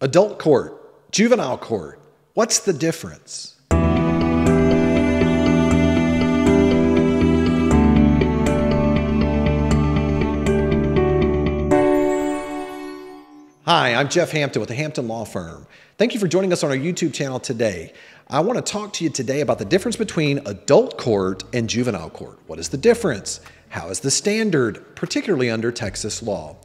Adult court, juvenile court, what's the difference? Hi, I'm Jeff Hampton with the Hampton Law Firm. Thank you for joining us on our YouTube channel today. I want to talk to you today about the difference between adult court and juvenile court. What is the difference? How is the standard, particularly under Texas law?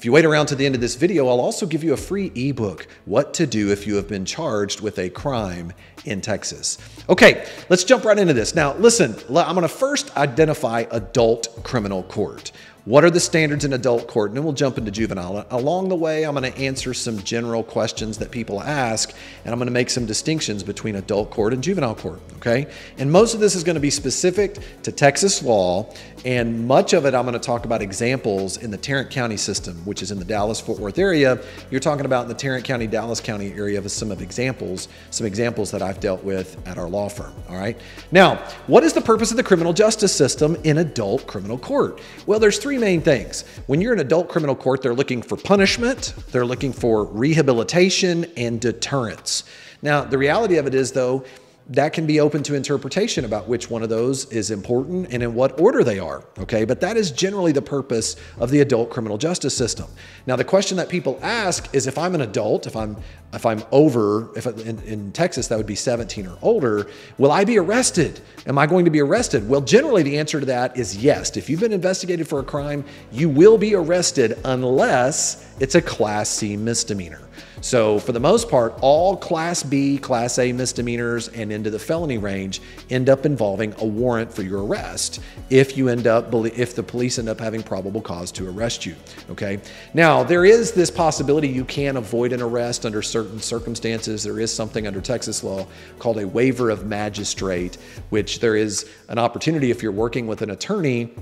If you wait around to the end of this video, I'll also give you a free ebook, What to Do If You Have Been Charged with a Crime in Texas. Okay, let's jump right into this. Now, listen, I'm to first identify adult criminal court. What are the standards in adult court? And then we'll jump into juvenile. Along the way, I'm going to answer some general questions that people ask, and I'm going to make some distinctions between adult court and juvenile court, okay? And most of this is going to be specific to Texas law, and much of it I'm going to talk about examples in the Tarrant County system, which is in the Dallas Fort Worth area. You're talking about in the Tarrant County, Dallas County area of some of examples, some examples that I've dealt with at our law firm, all right? Now, what is the purpose of the criminal justice system in adult criminal court? Well, there's three three main things. When you're in adult criminal court, they're looking for punishment, they're looking for rehabilitation, and deterrence. Now, the reality of it is, though, that can be open to interpretation about which one of those is important and in what order they are. Okay, but that is generally the purpose of the adult criminal justice system. Now, the question that people ask is if I'm an adult, if I'm if I'm over, if in, in Texas that would be 17 or older, will I be arrested? Am I going to be arrested? Well, generally the answer to that is yes. If you've been investigated for a crime, you will be arrested unless it's a Class C misdemeanor. So, for the most part, all Class B, Class A misdemeanors and into the felony range end up involving a warrant for your arrest if you end up, if the police end up having probable cause to arrest you. Okay. Now, there is this possibility you can avoid an arrest under certain circumstances. There is something under Texas law called a waiver of magistrate, which there is an opportunity if you're working with an attorney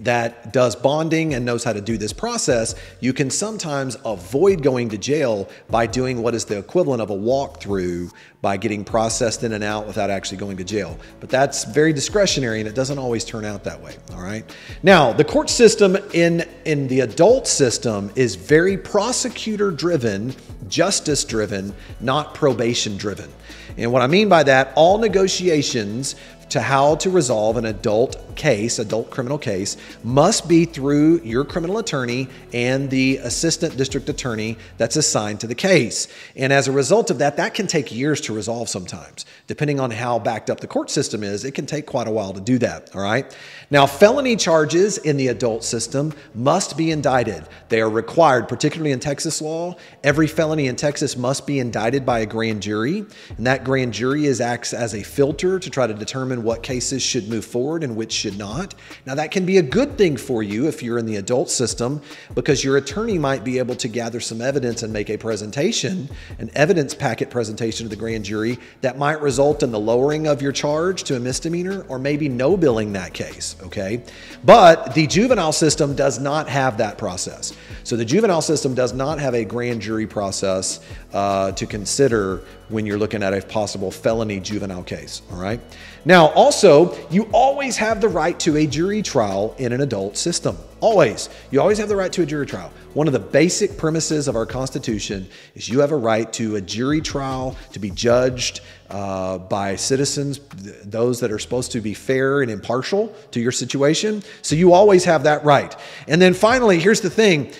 that does bonding and knows how to do this process, you can sometimes avoid going to jail by doing what is the equivalent of a walkthrough by getting processed in and out without actually going to jail. But that's very discretionary and it doesn't always turn out that way. All right. Now, the court system in, in the adult system is very prosecutor driven, justice driven, not probation driven. And what I mean by that, all negotiations to how to resolve an adult case, adult criminal case, must be through your criminal attorney and the assistant district attorney that's assigned to the case. And as a result of that, that can take years to resolve sometimes. Depending on how backed up the court system is, it can take quite a while to do that, all right? Now, felony charges in the adult system must be indicted. They are required, particularly in Texas law. Every felony in Texas must be indicted by a grand jury, and that grand jury is acts as a filter to try to determine what cases should move forward and which should not. Now, that can be a good thing for you if you're in the adult system because your attorney might be able to gather some evidence and make a presentation, an evidence packet presentation to the grand jury that might result in the lowering of your charge to a misdemeanor or maybe no billing that case, okay? But the juvenile system does not have that process. So the juvenile system does not have a grand jury process uh, to consider when you're looking at a possible felony juvenile case, all right? Now, also, you always have the right to a jury trial in an adult system. Always. You always have the right to a jury trial. One of the basic premises of our Constitution is you have a right to a jury trial to be judged uh, by citizens, those that are supposed to be fair and impartial to your situation. So you always have that right. And then finally, here's the thing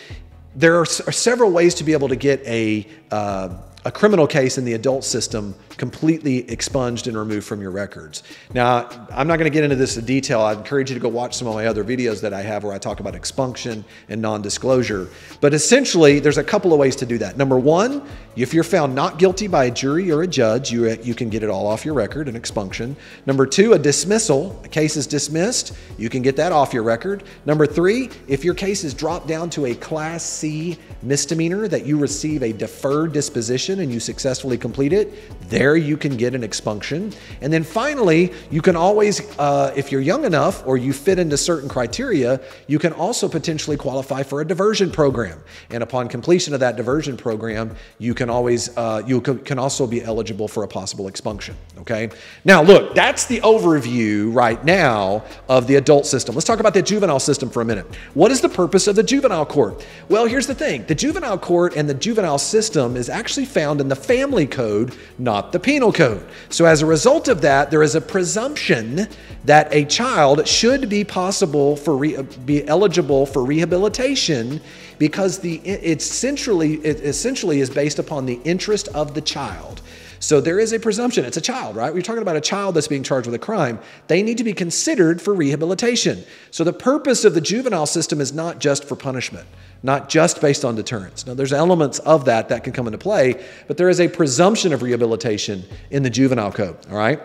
there are, several ways to be able to get a uh, a criminal case in the adult system completely expunged and removed from your records. Now, I'm not going to get into this in detail. I encourage you to go watch some of my other videos that I have where I talk about expunction and non disclosure. But essentially, there's a couple of ways to do that. Number one, if you're found not guilty by a jury or a judge, you, you can get it all off your record, an expunction. Number two, a dismissal. A case is dismissed, you can get that off your record. Number three, if your case is dropped down to a Class C misdemeanor, that you receive a deferred disposition and you successfully complete it, there you can get an expunction. And then finally, you can always, uh, if you're young enough or you fit into certain criteria, you can also potentially qualify for a diversion program. And upon completion of that diversion program, you can always, uh, you can also be eligible for a possible expunction. Okay. Now, look, that's the overview right now of the adult system. Let's talk about the juvenile system for a minute. What is the purpose of the juvenile court? Well, here's the thing the juvenile court and the juvenile system is actually found in the family code, not the penal code. So, as a result of that, there is a presumption that a child should be possible for re- be eligible for rehabilitation because the it's essentially it essentially is based upon the interest of the child. So there is a presumption. It's a child, right? We're talking about a child that's being charged with a crime. They need to be considered for rehabilitation. So the purpose of the juvenile system is not just for punishment, not just based on deterrence. Now, there's elements of that that can come into play, but there is a presumption of rehabilitation in the juvenile code, all right?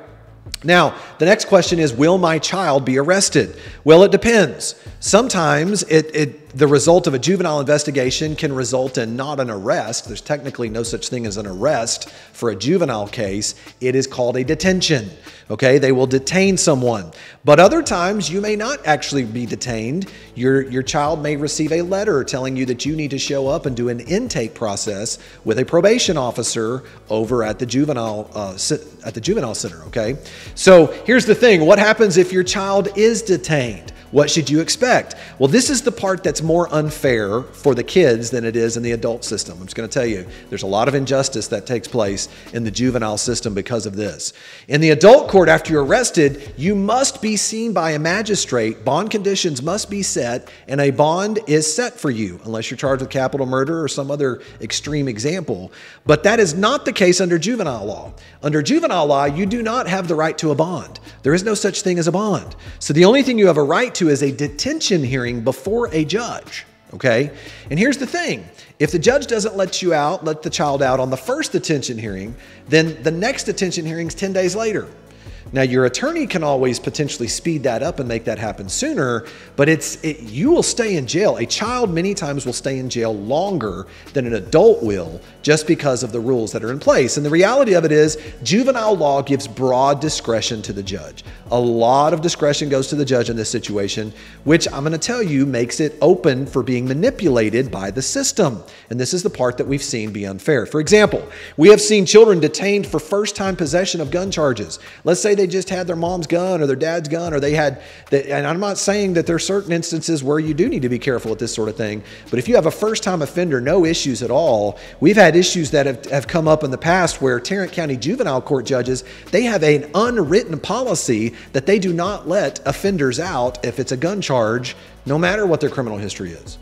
Now, the next question is Will my child be arrested? Well, it depends. Sometimes it, it, the result of a juvenile investigation can result in not an arrest. There's technically no such thing as an arrest for a juvenile case. It is called a detention. Okay, they will detain someone. But other times you may not actually be detained. Your, your child may receive a letter telling you that you need to show up and do an intake process with a probation officer over at the juvenile uh, at the juvenile center. Okay, so here's the thing: what happens if your child is detained? What should you expect? Well, this is the part that's more unfair for the kids than it is in the adult system. I'm just going to tell you, there's a lot of injustice that takes place in the juvenile system because of this. In the adult court, after you're arrested, you must be seen by a magistrate. Bond conditions must be set, and a bond is set for you, unless you're charged with capital murder or some other extreme example. But that is not the case under juvenile law. Under juvenile law, you do not have the right to a bond. There is no such thing as a bond. So the only thing you have a right to is a detention hearing before a judge. Okay? And here's the thing if the judge doesn't let you out, let the child out on the first detention hearing, then the next detention hearing is 10 days later. Now, your attorney can always potentially speed that up and make that happen sooner, but it's it, you will stay in jail. A child many times will stay in jail longer than an adult will just because of the rules that are in place. And the reality of it is, juvenile law gives broad discretion to the judge. A lot of discretion goes to the judge in this situation, which I'm going to tell you makes it open for being manipulated by the system. And this is the part that we've seen be unfair. For example, we have seen children detained for first time possession of gun charges. Let's say they just had their mom's gun or their dad's gun, or they had, the, and I'm not saying that there are certain instances where you do need to be careful with this sort of thing, but if you have a first time offender, no issues at all. We've had issues that have, have come up in the past where Tarrant County juvenile court judges, they have an unwritten policy that they do not let offenders out if it's a gun charge, no matter what their criminal history is.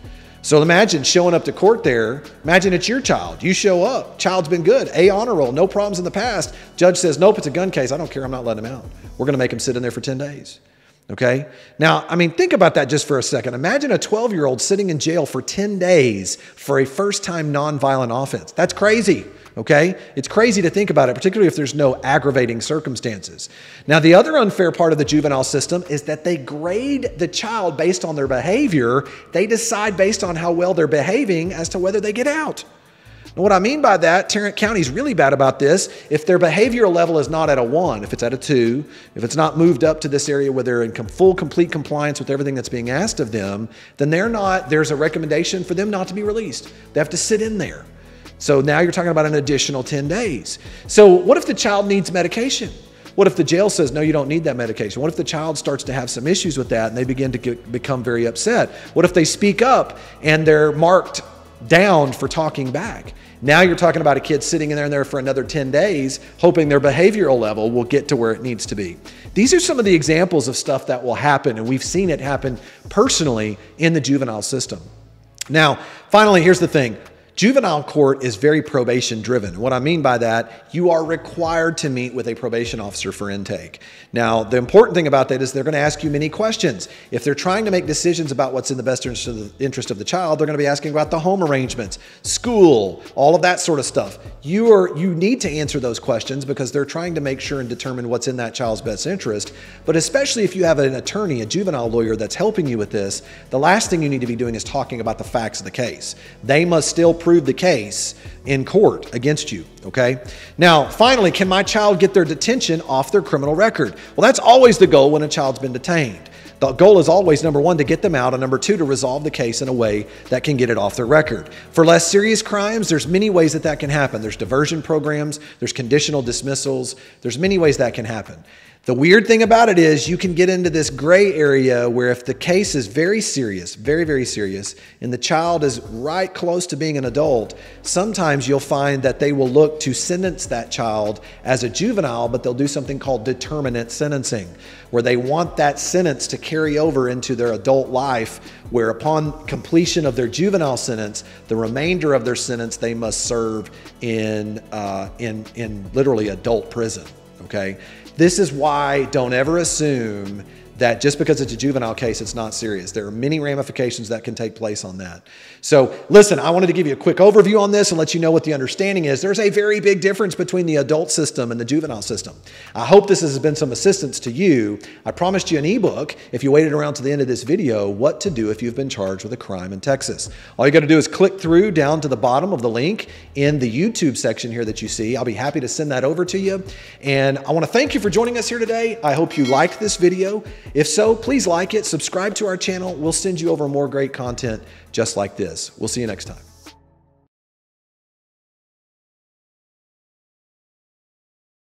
So imagine showing up to court there. Imagine it's your child. You show up. Child's been good. A honor roll. No problems in the past. Judge says, nope, it's a gun case. I don't care. I'm not letting him out. We're going to make him sit in there for 10 days. Okay? Now, I mean, think about that just for a second. Imagine a 12 year old sitting in jail for 10 days for a first time nonviolent offense. That's crazy okay? It's crazy to think about it, particularly if there's no aggravating circumstances. Now, the other unfair part of the juvenile system is that they grade the child based on their behavior. They decide based on how well they're behaving as to whether they get out. And what I mean by that, Tarrant County is really bad about this. If their behavioral level is not at a one, if it's at a two, if it's not moved up to this area where they're in full, complete compliance with everything that's being asked of them, then they're not, there's a recommendation for them not to be released. They have to sit in there. So now you're talking about an additional 10 days. So, what if the child needs medication? What if the jail says, no, you don't need that medication? What if the child starts to have some issues with that and they begin to get, become very upset? What if they speak up and they're marked down for talking back? Now you're talking about a kid sitting in there, in there for another 10 days, hoping their behavioral level will get to where it needs to be. These are some of the examples of stuff that will happen, and we've seen it happen personally in the juvenile system. Now, finally, here's the thing Juvenile court is very probation driven. What I mean by that, you are required to meet with a probation officer for intake. Now, the important thing about that is they're going to ask you many questions. If they're trying to make decisions about what's in the best interest of the, interest of the child, they're going to be asking about the home arrangements, school, all of that sort of stuff. You are you need to answer those questions because they're trying to make sure and determine what's in that child's best interest. But especially if you have an attorney, a juvenile lawyer that's helping you with this, the last thing you need to be doing is talking about the facts of the case. They must still prove the case in court against you, okay? Now, finally, can my child get their detention off their criminal record? Well, that's always the goal when a child's been detained. The goal is always number one, to get them out, and number two, to resolve the case in a way that can get it off their record. For less serious crimes, there's many ways that that can happen. There's diversion programs, there's conditional dismissals, there's many ways that can happen. The weird thing about it is you can get into this gray area where if the case is very serious, very, very serious, and the child is right close to being an adult, sometimes you'll find that they will look to sentence that child as a juvenile, but they'll do something called determinate sentencing, where they want that sentence to carry over into their adult life, where upon completion of their juvenile sentence, the remainder of their sentence they must serve in, uh, in, in literally adult prison. Okay? This is why don't ever assume that just because it's a juvenile case, it's not serious. There are many ramifications that can take place on that. So, listen, I wanted to give you a quick overview on this and let you know what the understanding is. There's a very big difference between the adult system and the juvenile system. I hope this has been some assistance to you. I promised you an ebook if you waited around to the end of this video, what to do if you've been charged with a crime in Texas. All you got to do is click through down to the bottom of the link in the YouTube section here that you see. I'll be happy to send that over to you. And I want to thank you for joining us here today. I hope you liked this video. If so, please like it, subscribe to our channel. We'll send you over more great content just like this. We'll see you next time.